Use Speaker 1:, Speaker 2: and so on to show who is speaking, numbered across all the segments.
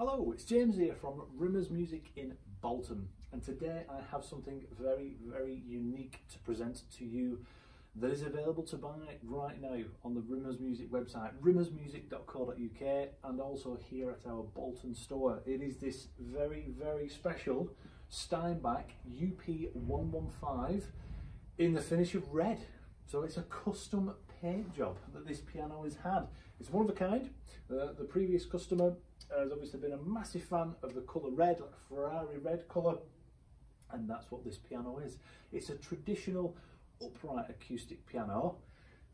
Speaker 1: Hello, it's James here from Rimmers Music in Bolton and today I have something very very unique to present to you that is available to buy right now on the Rimmers Music website rimmersmusic.co.uk and also here at our Bolton store. It is this very very special Steinbach UP115 in the finish of red. So it's a custom paint job that this piano has had. It's one of a kind. Uh, the previous customer has obviously been a massive fan of the colour red, like Ferrari red colour, and that's what this piano is. It's a traditional upright acoustic piano.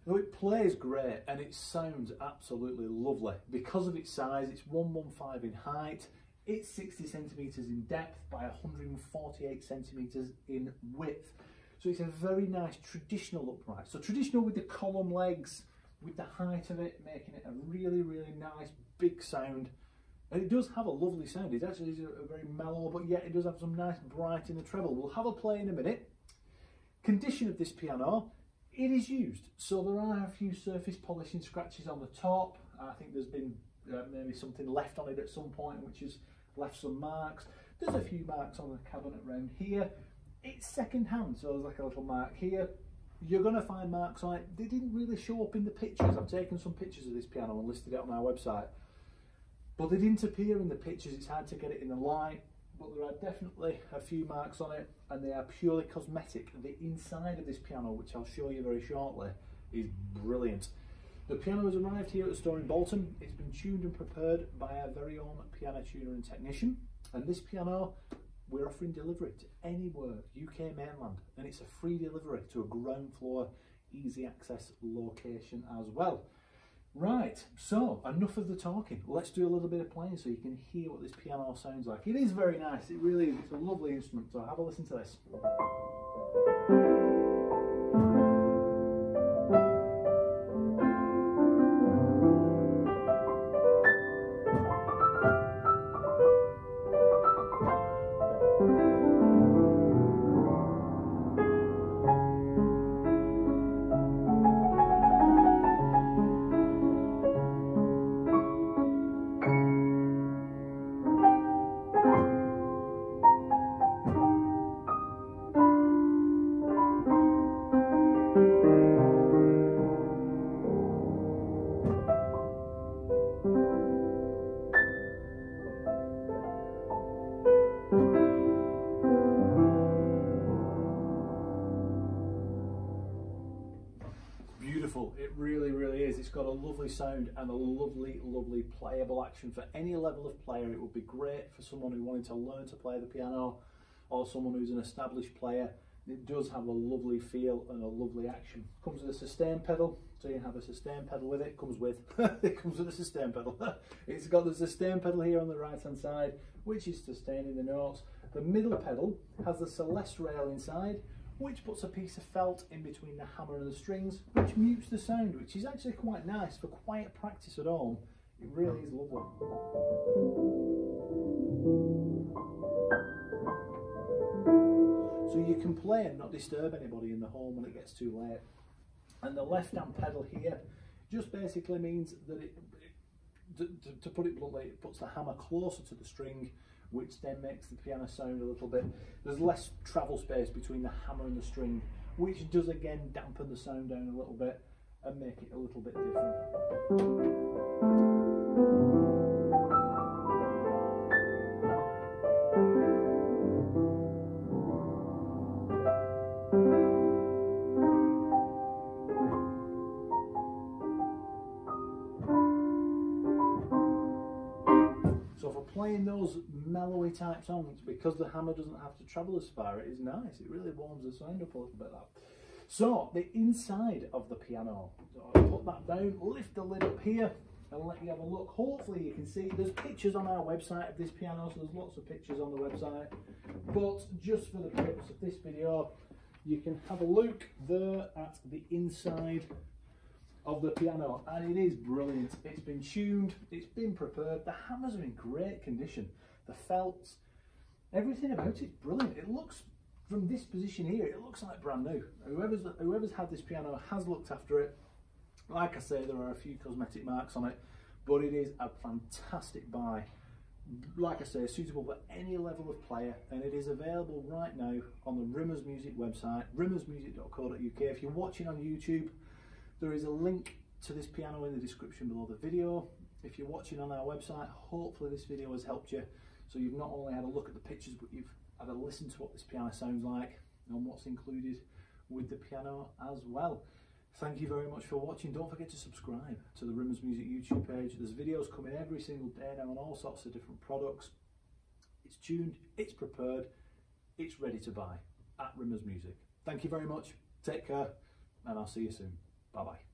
Speaker 1: So it plays great and it sounds absolutely lovely. Because of its size, it's 115 in height, it's 60 centimetres in depth by 148 centimetres in width. So it's a very nice traditional upright. So traditional with the column legs, with the height of it, making it a really, really nice big sound. And it does have a lovely sound. It's actually a very mellow, but yet it does have some nice bright in the treble. We'll have a play in a minute. Condition of this piano, it is used. So there are a few surface polishing scratches on the top. I think there's been uh, maybe something left on it at some point which has left some marks. There's a few marks on the cabinet around here. It's second hand, so there's like a little mark here. You're going to find marks on it. They didn't really show up in the pictures. I've taken some pictures of this piano and listed it on our website. But they didn't appear in the pictures. It's hard to get it in the light. But there are definitely a few marks on it and they are purely cosmetic. The inside of this piano, which I'll show you very shortly, is brilliant. The piano has arrived here at the store in Bolton. It's been tuned and prepared by our very own piano tuner and technician. And this piano we're offering delivery to anywhere UK mainland and it's a free delivery to a ground floor easy access location as well. Right, so enough of the talking. Let's do a little bit of playing so you can hear what this piano sounds like. It is very nice, it really is. It's a lovely instrument, so have a listen to this. Beautiful. It really, really is. It's got a lovely sound and a lovely, lovely playable action for any level of player. It would be great for someone who wanted to learn to play the piano or someone who's an established player. It does have a lovely feel and a lovely action. Comes with a sustain pedal, so you have a sustain pedal with it. Comes with it comes with a sustain pedal. it's got the sustain pedal here on the right hand side, which is sustaining the notes. The middle pedal has the Celeste rail inside, which puts a piece of felt in between the hammer and the strings, which mutes the sound, which is actually quite nice for quiet practice at home. It really is lovely. So you can play and not disturb anybody in the home when it gets too late. And the left hand pedal here just basically means that it, to, to, put it bluntly, it puts the hammer closer to the string which then makes the piano sound a little bit, there's less travel space between the hammer and the string, which does again dampen the sound down a little bit and make it a little bit different. Playing those mellowy type songs because the hammer doesn't have to travel as far it is nice. It really warms the sound up a little bit that so the inside of the piano. Put that down lift the lid up here and let you have a look. Hopefully you can see there's pictures on our website of this piano so there's lots of pictures on the website. But just for the purpose of this video you can have a look there at the inside of the piano and it is brilliant. It's been tuned, it's been prepared, the hammers are in great condition, the felts, everything about it's brilliant. It looks, from this position here, it looks like brand new. Whoever's, whoever's had this piano has looked after it. Like I say, there are a few cosmetic marks on it, but it is a fantastic buy like I say, suitable for any level of player, and it is available right now on the Rimmers Music website, rimmersmusic.co.uk. If you're watching on YouTube, there is a link to this piano in the description below the video. If you're watching on our website, hopefully this video has helped you. So you've not only had a look at the pictures, but you've had a listen to what this piano sounds like and what's included with the piano as well. Thank you very much for watching. Don't forget to subscribe to the Rimmers Music YouTube page. There's videos coming every single day now on all sorts of different products. It's tuned, it's prepared, it's ready to buy at Rimmers Music. Thank you very much. Take care, and I'll see you soon. Bye bye.